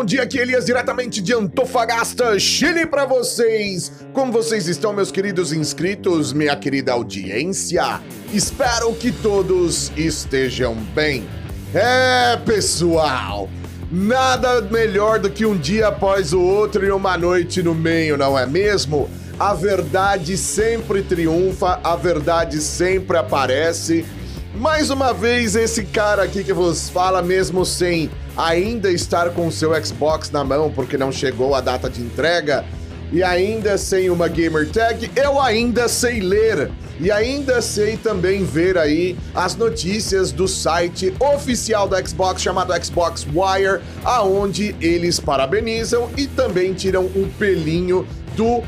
bom dia aqui, Elias, diretamente de Antofagasta, Chile para vocês. Como vocês estão, meus queridos inscritos, minha querida audiência? Espero que todos estejam bem. É, pessoal, nada melhor do que um dia após o outro e uma noite no meio, não é mesmo? A verdade sempre triunfa, a verdade sempre aparece. Mais uma vez, esse cara aqui que vos fala, mesmo sem ainda estar com o seu Xbox na mão porque não chegou a data de entrega e ainda sem uma gamer tag, eu ainda sei ler e ainda sei também ver aí as notícias do site oficial do Xbox chamado Xbox Wire, aonde eles parabenizam e também tiram um pelinho do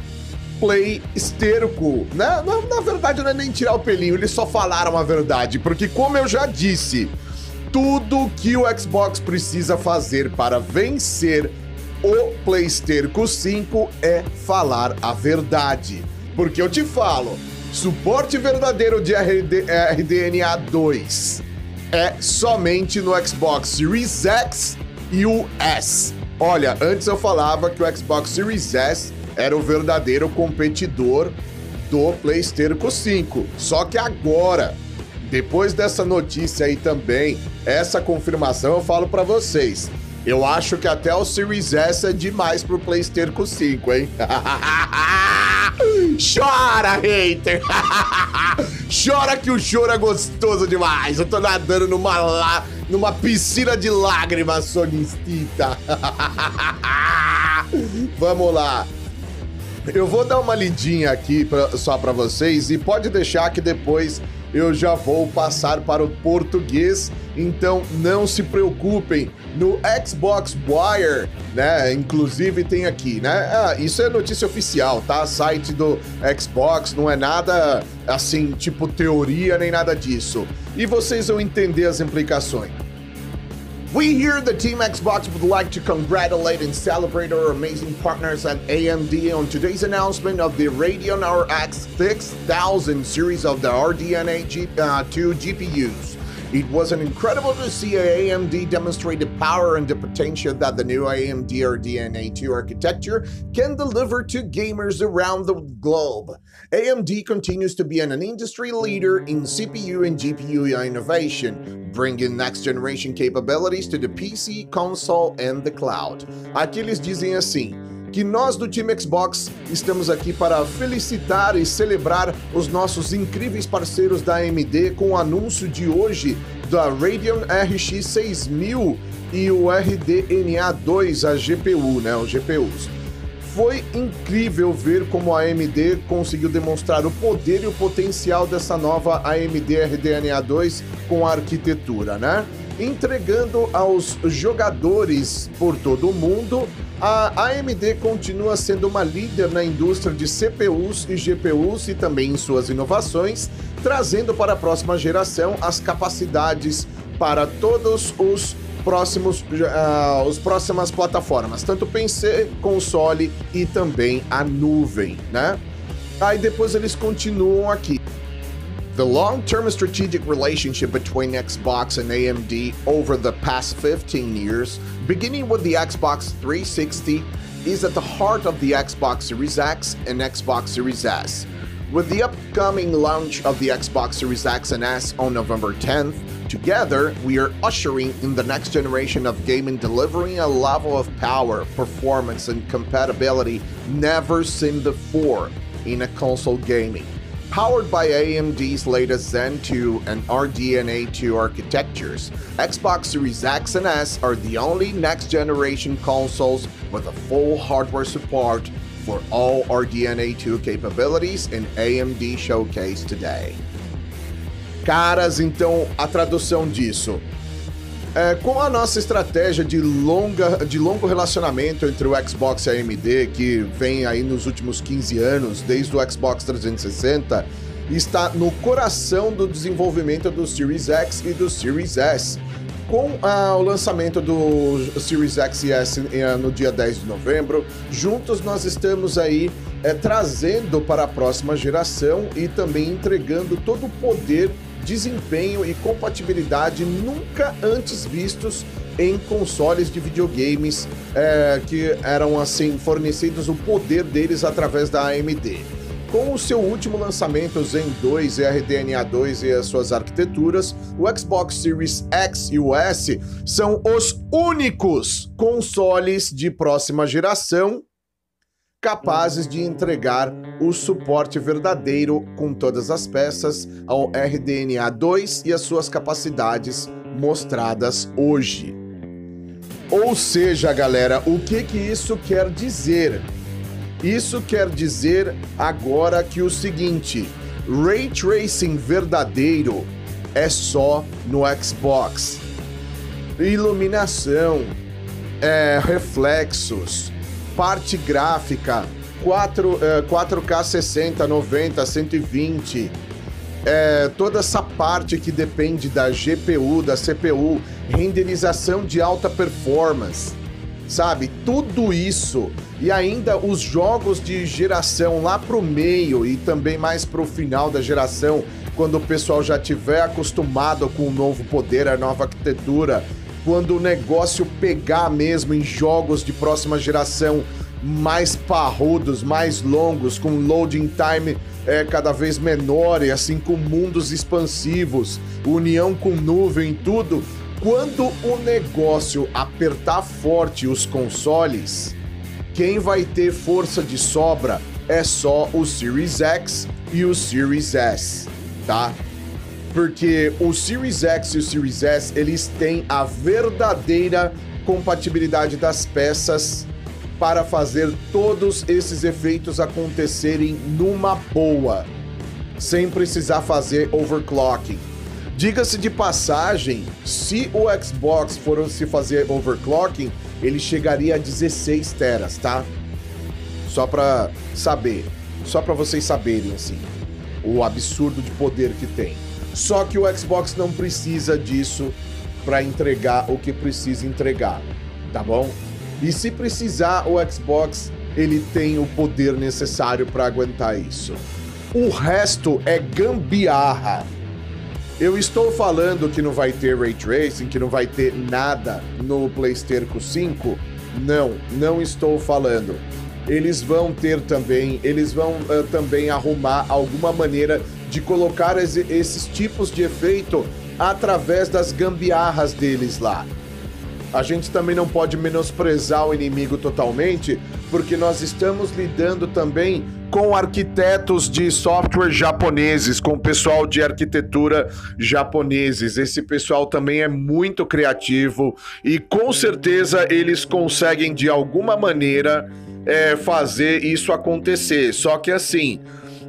Play esterco, né? Na, na verdade não é nem tirar o pelinho, eles só falaram a verdade, porque como eu já disse, tudo que o Xbox precisa fazer para vencer o PlayStation 5 é falar a verdade. Porque eu te falo, suporte verdadeiro de RD, RDNA 2 é somente no Xbox Series X e o S. Olha, antes eu falava que o Xbox Series S era o verdadeiro competidor do PlayStation 5. Só que agora depois dessa notícia aí também, essa confirmação, eu falo para vocês. Eu acho que até o Series S é demais pro PlayStation 5, hein? Chora, hater! Chora que o choro é gostoso demais. Eu tô nadando numa, lá, numa piscina de lágrimas, sonistita. Vamos lá. Eu vou dar uma lidinha aqui pra, só para vocês e pode deixar que depois eu já vou passar para o português, então não se preocupem. No Xbox Wire, né? Inclusive tem aqui, né? Ah, isso é notícia oficial, tá? Site do Xbox, não é nada assim, tipo teoria nem nada disso. E vocês vão entender as implicações. We here, the Team Xbox, would like to congratulate and celebrate our amazing partners at AMD on today's announcement of the Radeon RX 6000 series of the RDNA G- uh, 2 GPUs. It was an incredible to see AMD demonstrate the power and the potential that the new AMD RDNA 2 architecture can deliver to gamers around the globe. AMD continues to be an, industry leader in CPU and GPU innovation, bringing next generation capabilities to the PC, console and the cloud. Aqui eles dizem assim: que nós do time Xbox estamos aqui para felicitar e celebrar os nossos incríveis parceiros da AMD com o anúncio de hoje da Radeon RX 6000 e o RDNA 2, a GPU, né, os GPUs. Foi incrível ver como a AMD conseguiu demonstrar o poder e o potencial dessa nova AMD RDNA 2 com a arquitetura, né? Entregando aos jogadores por todo o mundo, a AMD continua sendo uma líder na indústria de CPUs e GPUs e também em suas inovações, trazendo para a próxima geração as capacidades para todos os próximos, uh, os próximas plataformas, tanto PC, console e também a nuvem, né? Aí depois eles continuam aqui. The long-term strategic relationship between Xbox and AMD over the past 15 years, beginning with the Xbox 360, is at the heart of the Xbox Series X and Xbox Series S. With the upcoming launch of the Xbox Series X and S on November 10th, Together, we are ushering in the next generation of gaming, delivering a level of power, performance, and compatibility never seen before in a console gaming. Powered by AMD's latest Zen 2 and RDNA 2 architectures, Xbox Series X and S are the only next generation consoles with a full hardware support for all RDNA 2 capabilities in AMD Showcase today. Caras, então a tradução disso. É, com a nossa estratégia de, longa, de longo relacionamento entre o Xbox e a AMD, que vem aí nos últimos 15 anos, desde o Xbox 360, está no coração do desenvolvimento do Series X e do Series S. Com ah, o lançamento do Series X e S eh, no dia 10 de novembro, juntos nós estamos aí é, trazendo para a próxima geração e também entregando todo o poder desempenho e compatibilidade nunca antes vistos em consoles de videogames é, que eram assim fornecidos o poder deles através da AMD. Com o seu último lançamento Zen 2 e RDNA 2 e as suas arquiteturas, o Xbox Series X e o S são os únicos consoles de próxima geração capazes de entregar o suporte verdadeiro com todas as peças ao RDNA 2 e as suas capacidades mostradas hoje. Ou seja, galera, o que que isso quer dizer? Isso quer dizer agora que o seguinte: Ray Tracing verdadeiro é só no Xbox. Iluminação, é, reflexos, parte gráfica, 4, é, 4K 60, 90, 120. É, toda essa parte que depende da GPU, da CPU, renderização de alta performance, sabe? Tudo isso e ainda os jogos de geração lá pro meio e também mais pro final da geração, quando o pessoal já tiver acostumado com o novo poder, a nova arquitetura, quando o negócio pegar mesmo em jogos de próxima geração mais parrudos, mais longos, com loading time é, cada vez menor e assim com mundos expansivos, união com nuvem, tudo. Quando o negócio apertar forte os consoles, quem vai ter força de sobra é só o Series X e o Series S, tá? Porque o Series X e o Series S eles têm a verdadeira compatibilidade das peças para fazer todos esses efeitos acontecerem numa boa, sem precisar fazer overclocking. Diga-se de passagem, se o Xbox for se fazer overclocking, ele chegaria a 16 teras, tá? Só para saber, só para vocês saberem assim, o absurdo de poder que tem. Só que o Xbox não precisa disso para entregar o que precisa entregar, tá bom? E se precisar, o Xbox ele tem o poder necessário para aguentar isso. O resto é gambiarra. Eu estou falando que não vai ter ray tracing, que não vai ter nada no PlayStation 5? Não, não estou falando. Eles vão ter também, eles vão uh, também arrumar alguma maneira de colocar esses tipos de efeito através das gambiarras deles lá. A gente também não pode menosprezar o inimigo totalmente, porque nós estamos lidando também com arquitetos de software japoneses, com pessoal de arquitetura japoneses. Esse pessoal também é muito criativo e com certeza eles conseguem de alguma maneira é, fazer isso acontecer. Só que assim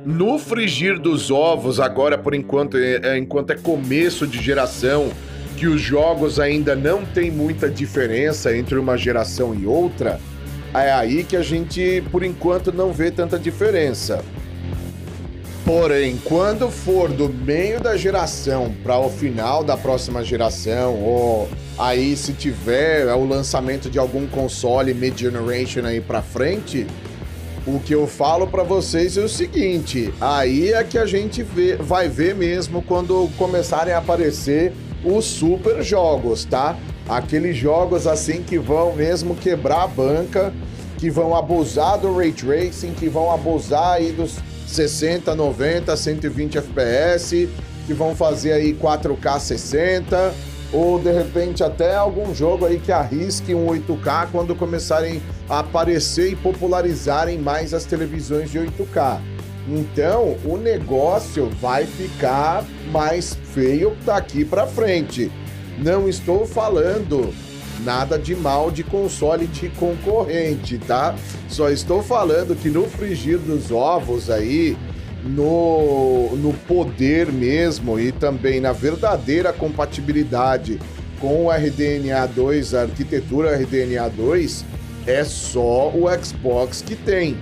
no frigir dos ovos, agora por enquanto, é, é, enquanto é começo de geração, que os jogos ainda não tem muita diferença entre uma geração e outra, é aí que a gente, por enquanto, não vê tanta diferença. Porém, quando for do meio da geração para o final da próxima geração, ou aí se tiver o lançamento de algum console mid-generation aí para frente, o que eu falo para vocês é o seguinte: aí é que a gente vê, vai ver mesmo quando começarem a aparecer os super jogos, tá? Aqueles jogos assim que vão mesmo quebrar a banca, que vão abusar do ray tracing, que vão abusar aí dos 60, 90, 120 FPS, que vão fazer aí 4K 60 ou de repente até algum jogo aí que arrisque um 8K quando começarem a aparecer e popularizarem mais as televisões de 8K. Então, o negócio vai ficar mais feio daqui para frente. Não estou falando nada de mal de console de concorrente, tá? Só estou falando que no frigir dos ovos aí, no, no poder mesmo e também na verdadeira compatibilidade com o RDNA 2, a arquitetura RDNA 2, é só o Xbox que tem.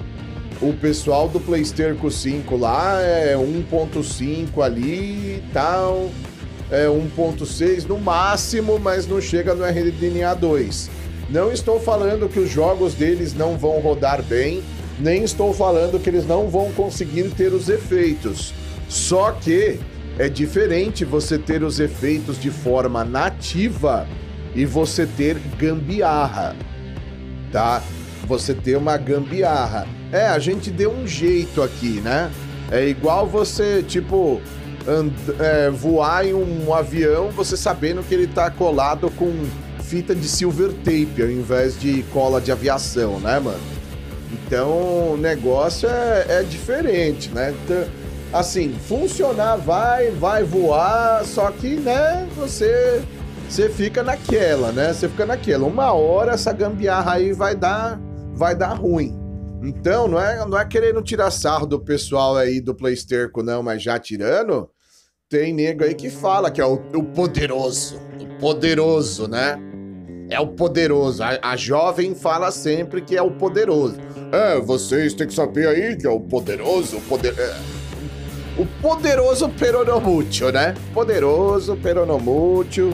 O pessoal do PlayStation 5 lá é 1.5 ali e tal, é 1.6 no máximo, mas não chega no RDNA 2. Não estou falando que os jogos deles não vão rodar bem, nem estou falando que eles não vão conseguir ter os efeitos. Só que é diferente você ter os efeitos de forma nativa e você ter gambiarra, tá? Você ter uma gambiarra. É, a gente deu um jeito aqui, né? É igual você, tipo, é, voar em um avião, você sabendo que ele tá colado com fita de silver tape ao invés de cola de aviação, né, mano? Então o negócio é, é diferente, né? Então, assim, funcionar vai, vai voar, só que, né, você você fica naquela, né? Você fica naquela. Uma hora essa gambiarra aí vai dar vai dar ruim. Então, não é, não é querendo tirar sarro do pessoal aí do Playsterco, não, mas já tirando, tem nego aí que fala que é o, o poderoso. O poderoso, né? É o poderoso. A, a, jovem fala sempre que é o poderoso. É, vocês têm que saber aí que é o poderoso, o poder. É. O poderoso peronomútil, né? Poderoso peronomútil.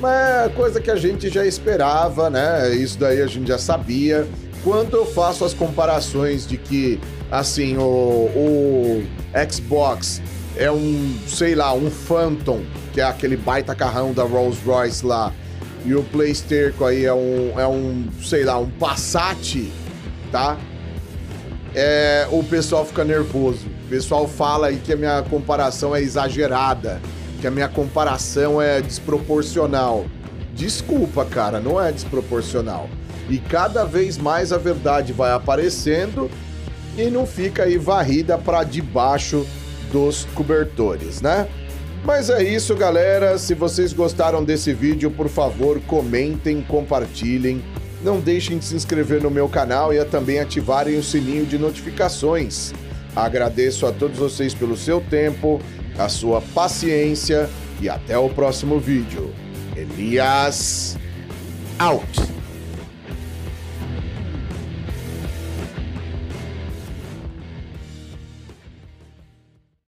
Mas é coisa que a gente já esperava, né? Isso daí a gente já sabia quando eu faço as comparações de que, assim, o, o Xbox é um, sei lá, um Phantom, que é aquele baita carrão da Rolls Royce lá, e o PlayStation aí é um, é um, sei lá, um Passat, tá? É, o pessoal fica nervoso. O pessoal fala aí que a minha comparação é exagerada, que a minha comparação é desproporcional. Desculpa, cara, não é desproporcional. E cada vez mais a verdade vai aparecendo e não fica aí varrida para debaixo dos cobertores, né? Mas é isso, galera. Se vocês gostaram desse vídeo, por favor, comentem, compartilhem. Não deixem de se inscrever no meu canal e a também ativarem o sininho de notificações. Agradeço a todos vocês pelo seu tempo, a sua paciência e até o próximo vídeo. Elias out.